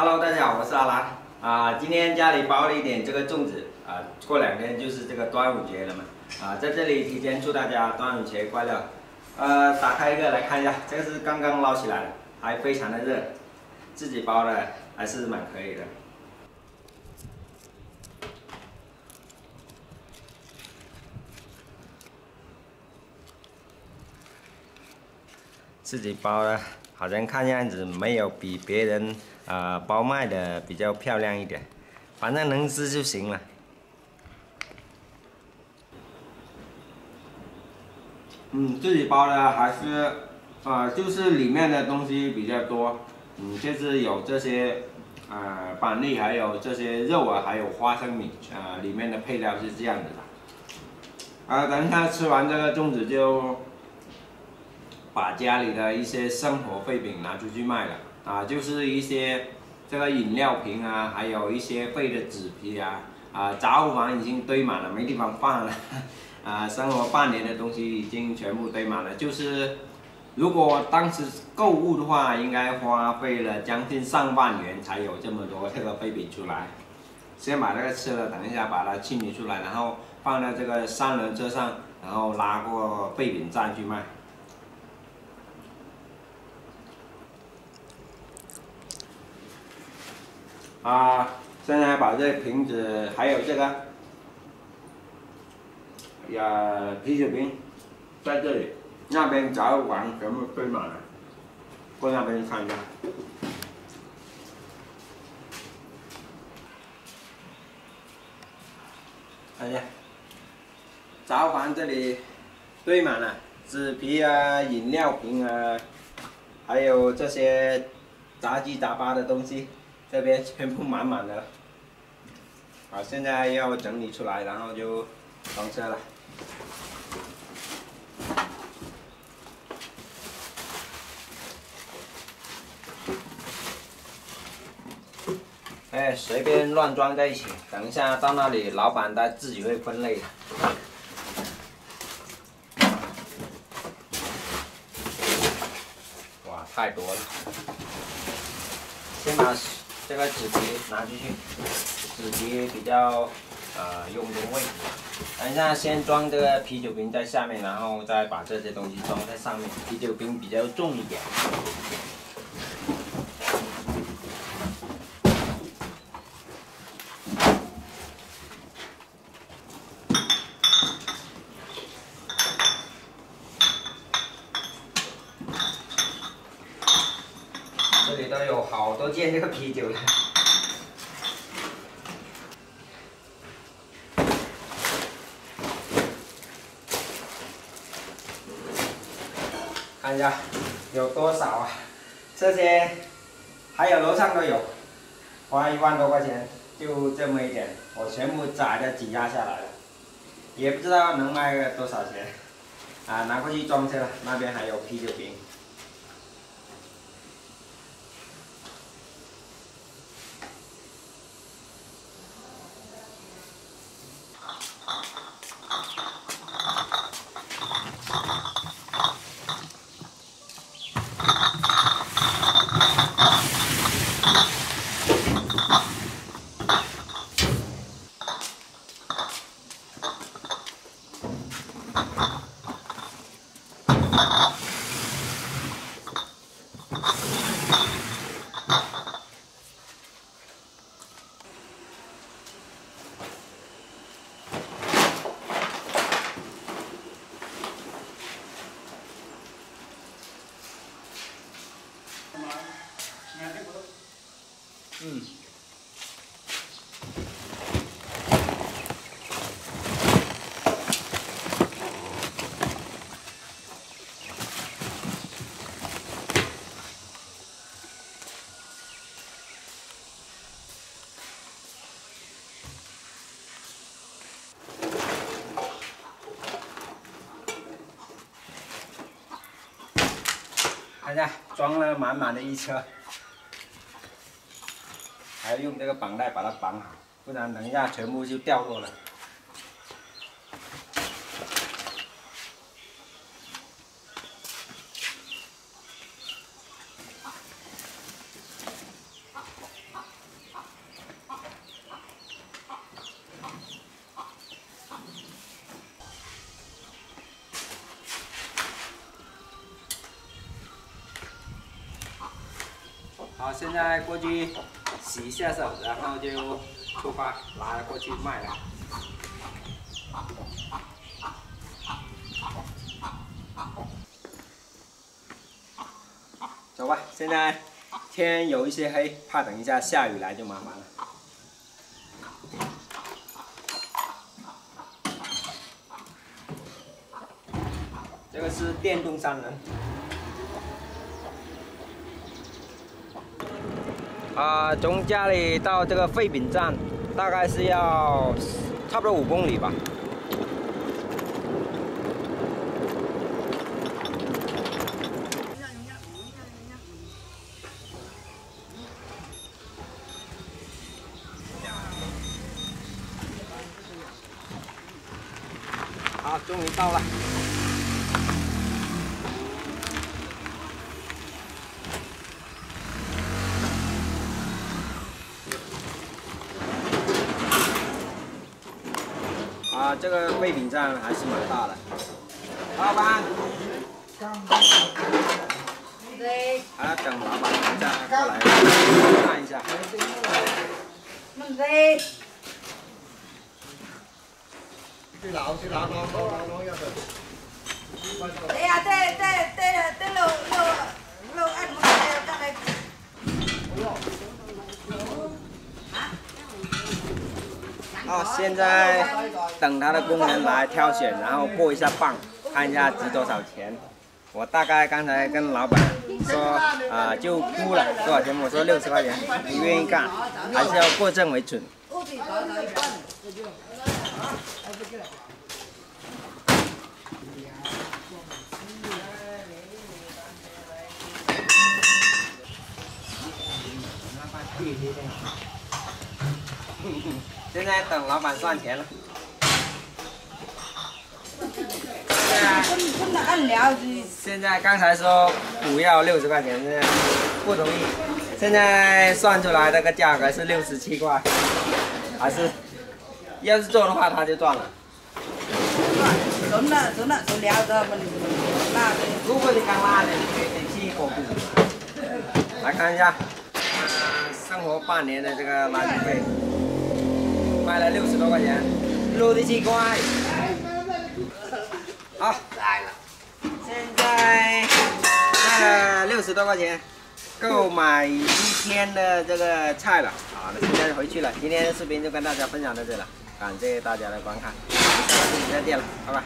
Hello，大家好，我是阿兰啊。今天家里包了一点这个粽子啊，过两天就是这个端午节了嘛啊，在这里提前祝大家端午节快乐。呃，打开一个来看一下，这个是刚刚捞起来的，还非常的热，自己包的还是蛮可以的。自己包的，好像看样子没有比别人啊包卖的比较漂亮一点，反正能吃就行了。嗯，自己包的还是啊，就是里面的东西比较多，嗯，就是有这些啊板栗，还有这些肉啊，还有花生米啊，里面的配料是这样子的。啊，等一下吃完这个粽子就。把家里的一些生活废品拿出去卖了啊，就是一些这个饮料瓶啊，还有一些废的纸皮啊，啊，杂物房已经堆满了，没地方放了，啊，生活半年的东西已经全部堆满了。就是如果当时购物的话，应该花费了将近上万元才有这么多这个废品出来。先把这个吃了，等一下把它清理出来，然后放在这个三轮车上，然后拉过废品站去卖。啊，现在把这瓶子还有这个呀啤酒瓶在这里，那边杂物房全部堆满了，过那边看一下。看一下，杂物房这里堆满了纸皮啊、饮料瓶啊，还有这些杂七杂八的东西。这边全部满满的，好，现在要整理出来，然后就装车了。哎，随便乱装在一起，等一下到那里，老板他自己会分类的。哇，太多了，先把。这个纸皮拿出去，纸皮比较呃用的位。等一下先装这个啤酒瓶在下面，然后再把这些东西装在上面。啤酒瓶比较重一点。这个啤酒了，看一下有多少啊？这些还有楼上都有，花一万多块钱，就这么一点，我全部宰的挤压下来了，也不知道能卖个多少钱，啊，拿过去装车，那边还有啤酒瓶。看一下，装了满满的一车，还要用这个绑带把它绑好，不然等一下全部就掉落了。好，现在过去洗一下手，然后就出发拿过去卖了。走吧，现在天有一些黑，怕等一下下雨来就麻烦了。这个是电动三轮。啊，从家里到这个废品站，大概是要差不多五公里吧。好，终于到了。这个废品站还是蛮大的。老板，还要等老板再过来看一下。问题。啲鬧啲鬧攞攞攞入去。哎呀，对对对对路路路按摩的大概。哦，现在等他的工人来挑选，然后过一下磅，看一下值多少钱。我大概刚才跟老板说，啊、就估了多少钱，我说六十块钱，你愿意干，还是要过证为准。现在等老板算钱了。分分的按了是现在刚才说不要六十块钱，现在不同意。现在算出来这个价格是六十七块，还是要是做的话他就赚了。准了准了准了的问那。如果你刚拉的，你得去火锅。来看一下，呃生活半年的这个垃圾费，卖了六十多块钱，六十七块。好，来了，现在卖了六十多块钱，够买一天的这个菜了。好，那现在回去了。今天的视频就跟大家分享到这了，感谢大家的观看，下次再见了，拜拜。